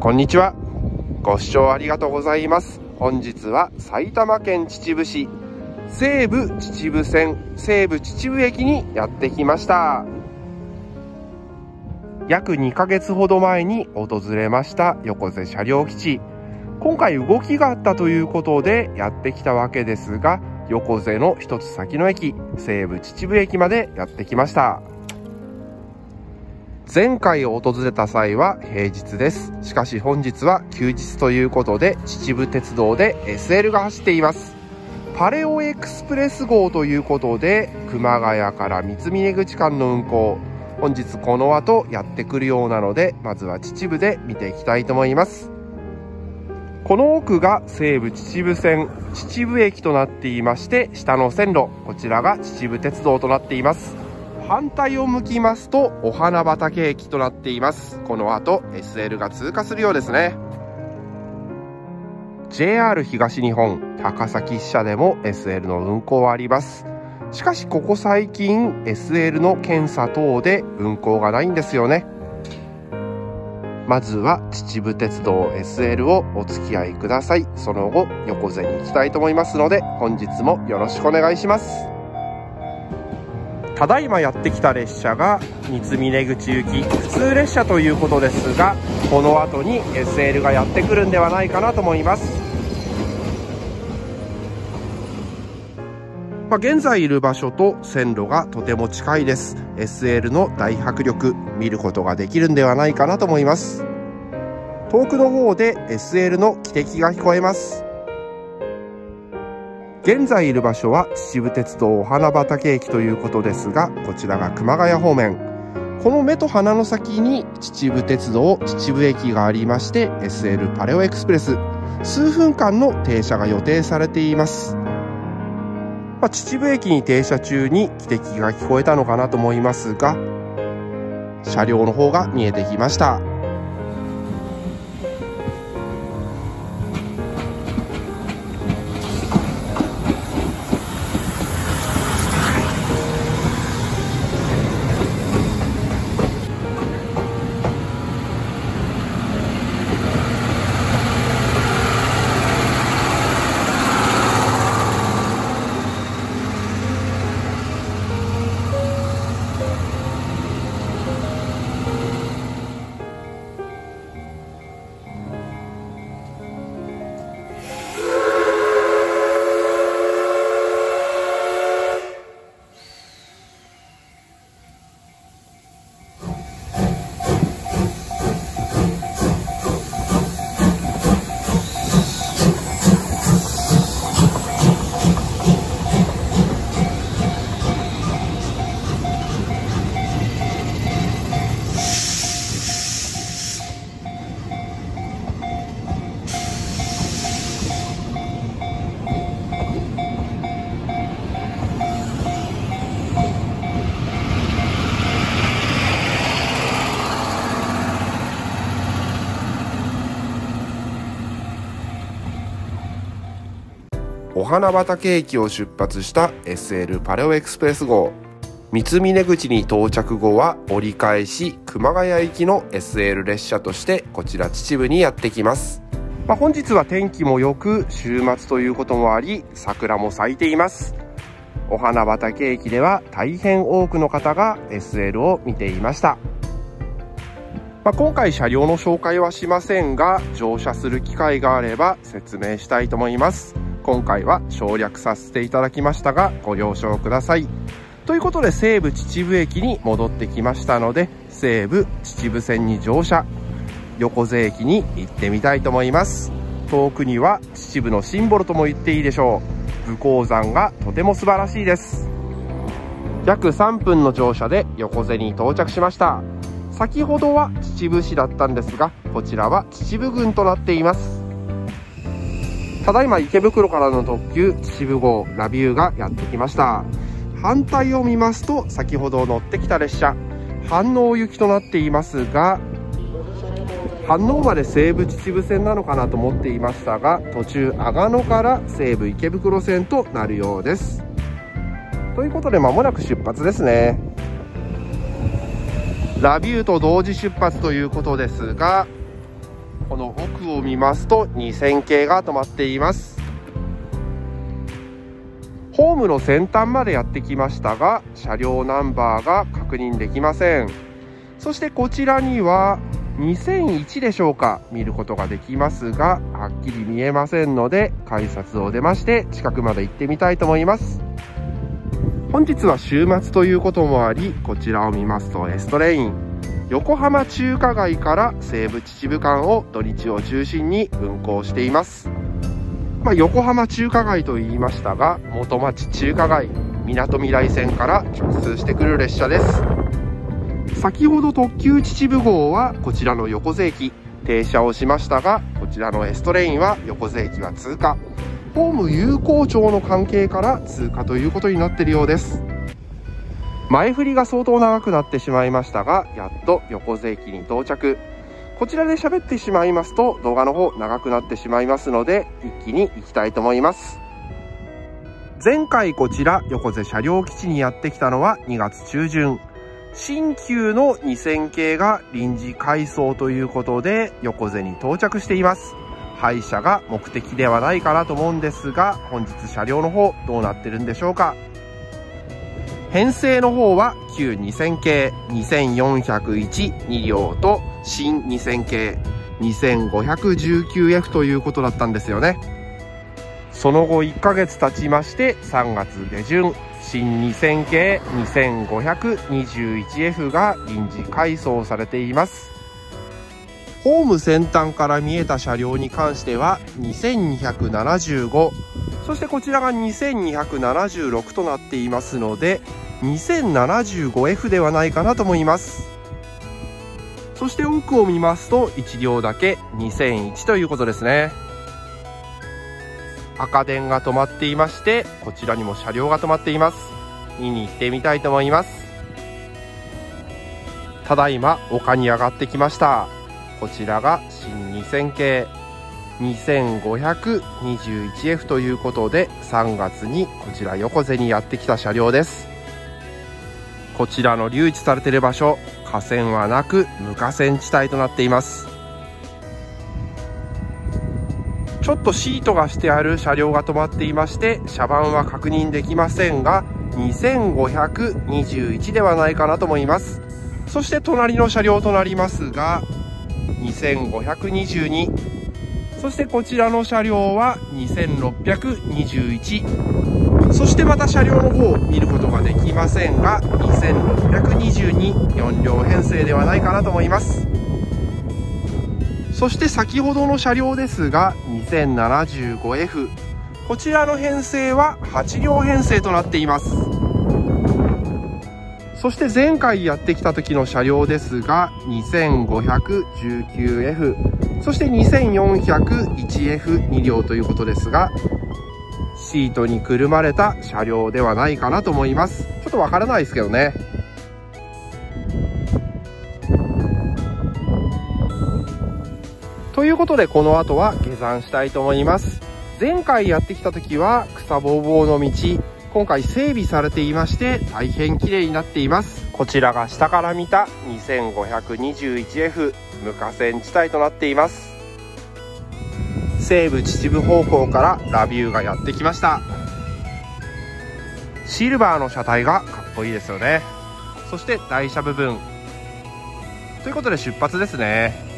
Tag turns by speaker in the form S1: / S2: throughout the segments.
S1: こんにちは。ご視聴ありがとうございます。本日は埼玉県秩父市西武秩父線西武秩父駅にやってきました。約2ヶ月ほど前に訪れました横瀬車両基地。今回動きがあったということでやってきたわけですが横瀬の一つ先の駅西武秩父駅までやってきました。前回を訪れた際は平日です。しかし本日は休日ということで秩父鉄道で SL が走っています。パレオエクスプレス号ということで熊谷から三峰口間の運行。本日この後やってくるようなのでまずは秩父で見ていきたいと思います。この奥が西武秩父線秩父駅となっていまして下の線路こちらが秩父鉄道となっています。反対を向きますとお花畑駅となっています。この後 SL が通過するようですね。JR 東日本高崎支社でも SL の運行はあります。しかしここ最近 SL の検査等で運行がないんですよね。まずは秩父鉄道 SL をお付き合いください。その後横瀬に行きたいと思いますので本日もよろしくお願いします。ただいまやってきた列車が三峰口行き普通列車ということですがこの後に SL がやってくるんではないかなと思います。まあ、現在いる場所と線路がとても近いです。SL の大迫力見ることができるんではないかなと思います。遠くの方で SL の汽笛が聞こえます。現在いる場所は秩父鉄道お花畑駅ということですがこちらが熊谷方面。この目と鼻の先に秩父鉄道秩父駅がありまして SL パレオエクスプレス。数分間の停車が予定されています、まあ、秩父駅に停車中に汽笛が聞こえたのかなと思いますが車両の方が見えてきました。お花畑駅を出発した SL パレオエクスプレス号。三峰口に到着後は折り返し熊谷行きの SL 列車としてこちら秩父にやってきます、まあ、本日は天気も良く週末ということもあり桜も咲いています。お花畑駅では大変多くの方が SL を見ていました。まあ、今回車両の紹介はしませんが乗車する機会があれば説明したいと思います。今回は省略させていただきましたがご了承ください。ということで西武秩父駅に戻ってきましたので西武秩父線に乗車。横瀬駅に行ってみたいと思います。遠くには秩父のシンボルとも言っていいでしょう。武甲山がとても素晴らしいです。約3分の乗車で横瀬に到着しました。先ほどは秩父市だったんですがこちらは秩父郡となっています。ただいま池袋からの特急秩父号ラビューがやってきました。反対を見ますと先ほど乗ってきた列車飯能行きとなっていますが飯能まで西武秩父線なのかなと思っていましたが途中阿賀野から西武池袋線となるようです。ということで間もなく出発ですね。ラビューと同時出発ということですがこの奥を見ますと2000系が止まっています。ホームの先端までやってきましたが車両ナンバーが確認できません。そしてこちらには2001でしょうか見ることができますがはっきり見えませんので改札を出まして近くまで行ってみたいと思います。本日は週末ということもありこちらを見ますとエストレイン。横浜中華街から西武秩父間を土日を中心に運行しています。まあ、横浜中華街と言いましたが元町中華街みなとみらい線から直通してくる列車です。先ほど特急秩父号はこちらの横瀬駅停車をしましたがこちらのエストレインは横瀬駅は通過。ホーム有効庁の関係から通過ということになっているようです。前振りが相当長くなってしまいましたがやっと横瀬駅に到着。こちらで喋ってしまいますと動画の方長くなってしまいますので一気に行きたいと思います。前回こちら横瀬車両基地にやってきたのは2月中旬。新旧の2000系が臨時改装ということで横瀬に到着しています。廃車が目的ではないかなと思うんですが本日車両の方どうなってるんでしょうか。編成の方は旧2000系2401-2両と新2000系 2519F ということだったんですよね。その後1ヶ月経ちまして3月下旬新2000系 2521F が臨時改装されています。ホーム先端から見えた車両に関しては2275そしてこちらが2276となっていますので 2075F ではないかなと思います。そして奥を見ますと1両だけ2001ということですね。赤電が止まっていましてこちらにも車両が止まっています。見に行ってみたいと思います。ただいま丘に上がってきました。こちらが新2000系 2521F ということで3月にこちら横瀬にやってきた車両です。こちらの留置されている場所河川はなく無河川地帯となっています。ちょっとシートがしてある車両が止まっていまして車番は確認できませんが2521ではないかなと思います。そして隣の車両となりますが2522そしてこちらの車両は2621そしてまた車両の方を見ることができませんが26224両編成ではないかなと思います。そして先ほどの車両ですが 2075F こちらの編成は8両編成となっています。そして前回やってきた時の車両ですが 2519F そして 2401F2 両ということですがシートにくるまれた車両ではないかなと思います。ちょっとわからないですけどね。ということでこの後は下山したいと思います。前回やってきた時は草ぼうぼうの道今回整備されていまして大変綺麗になっています。こちらが下から見た 2521F 無河川地帯となっています。西武秩父方向からラビューがやってきました。シルバーの車体がかっこいいですよね。そして台車部分。ということで出発ですね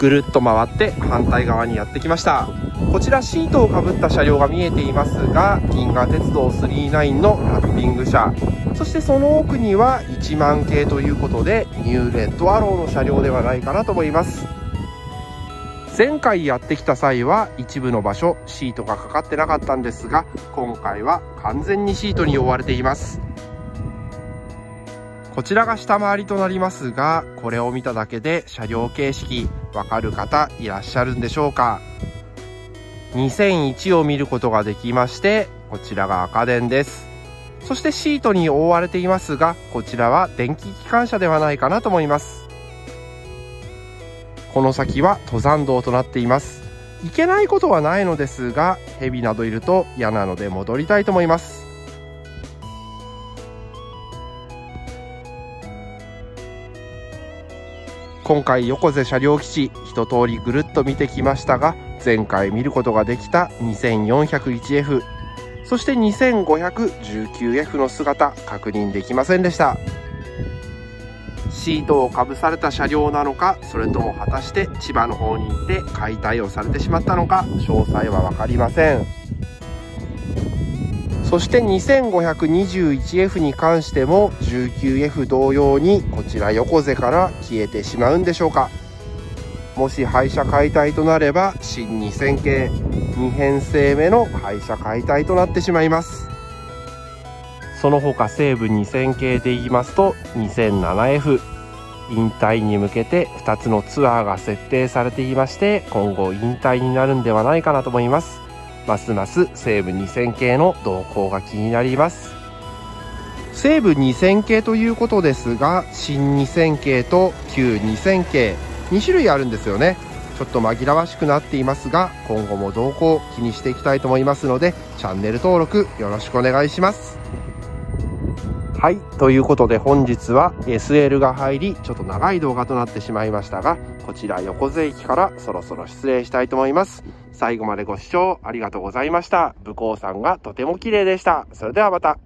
S1: ぐるっと回って反対側にやってきました。こちらシートをかぶった車両が見えていますが銀河鉄道39のラッピング車。そしてその奥には1万系ということでニューレッドアローの車両ではないかなと思います。前回やってきた際は一部の場所シートがかかってなかったんですが今回は完全にシートに覆われています。こちらが下回りとなりますがこれを見ただけで車両形式わかる方いらっしゃるんでしょうか。2001を見ることができましてこちらが赤電です。そしてシートに覆われていますがこちらは電気機関車ではないかなと思います。この先は登山道となっています。行けないことはないのですが蛇などいると嫌なので戻りたいと思います。今回横瀬車両基地一通りぐるっと見てきましたが前回見ることができた 2401F そして 2519F の姿確認できませんでした。シートをかぶされた車両なのかそれとも果たして千葉の方に行って解体をされてしまったのか詳細は分かりません。そして 2521F に関しても 19F 同様にこちら横瀬から消えてしまうんでしょうか。もし廃車解体となれば新2000系2編成目の廃車解体となってしまいます。その他西武2000系で言いますと 2007F 引退に向けて2つのツアーが設定されていまして今後引退になるんではないかなと思います。ますます西武2000系の動向が気になります。西武2000系ということですが新2000系と旧2000系2種類あるんですよね。ちょっと紛らわしくなっていますが今後も動向を気にしていきたいと思いますのでチャンネル登録よろしくお願いします。はいということで本日は SL が入りちょっと長い動画となってしまいましたがこちら横瀬駅からそろそろ失礼したいと思います。最後までご視聴ありがとうございました。武甲山がとても綺麗でした。それではまた。